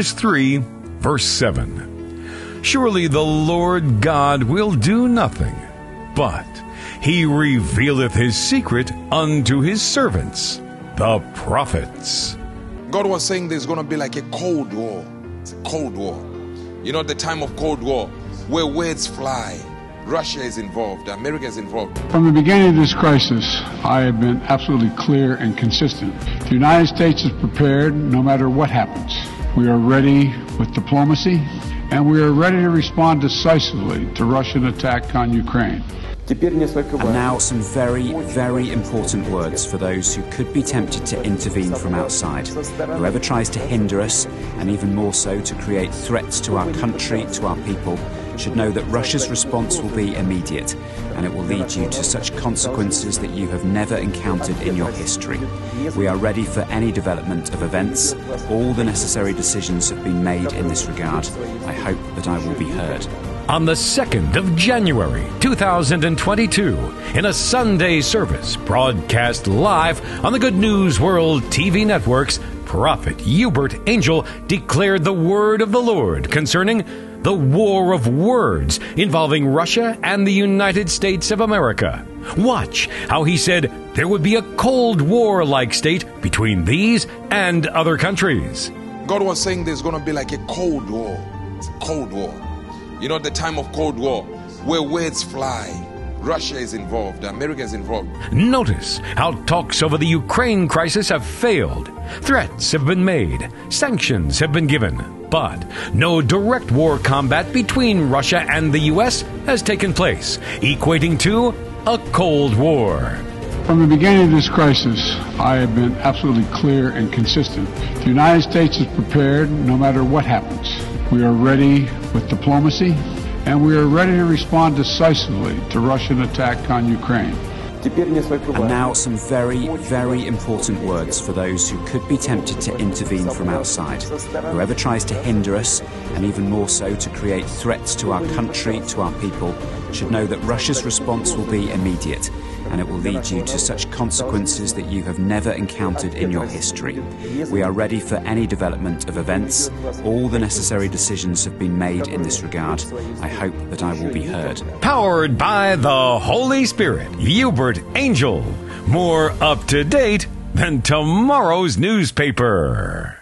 Amos 3, verse 7. Surely the Lord God will do nothing, but he revealeth his secret unto his servants, the prophets. God was saying there's going to be like a cold war. It's a cold war. You know, the time of Cold War, where words fly. Russia is involved, America is involved. From the beginning of this crisis, I have been absolutely clear and consistent. The United States is prepared no matter what happens. We are ready with diplomacy, and we are ready to respond decisively to Russian attack on Ukraine. And now some very, very important words for those who could be tempted to intervene from outside. Whoever tries to hinder us, and even more so to create threats to our country, to our people, should know that Russia's response will be immediate, and it will lead you to such consequences that you have never encountered in your history. We are ready for any development of events. All the necessary decisions have been made in this regard. I hope that I will be heard on the 2nd of January 2022 in a Sunday service broadcast live on the Good News World TV networks. Prophet Uebert Angel declared the word of the Lord concerning the war of words involving Russia and the United States of America. Watch how he said there would be a Cold War like state between these and other countries. God was saying there's going to be like a Cold War. It's a Cold War. You know, the time of Cold War, where words fly. Russia is involved, America is involved. Notice how talks over the Ukraine crisis have failed. Threats have been made, sanctions have been given, but no direct war combat between Russia and the U.S. has taken place, equating to a Cold War. From the beginning of this crisis, I have been absolutely clear and consistent. The United States is prepared no matter what happens. We are ready with diplomacy, and we are ready to respond decisively to Russian attack on Ukraine. And now some very, very important words for those who could be tempted to intervene from outside. Whoever tries to hinder us, and even more so to create threats to our country, to our people, should know that Russia's response will be immediate and it will lead you to such consequences that you have never encountered in your history. We are ready for any development of events. All the necessary decisions have been made in this regard. I hope that I will be heard. Powered by the Holy Spirit, Uebert Angel. More up to date than tomorrow's newspaper.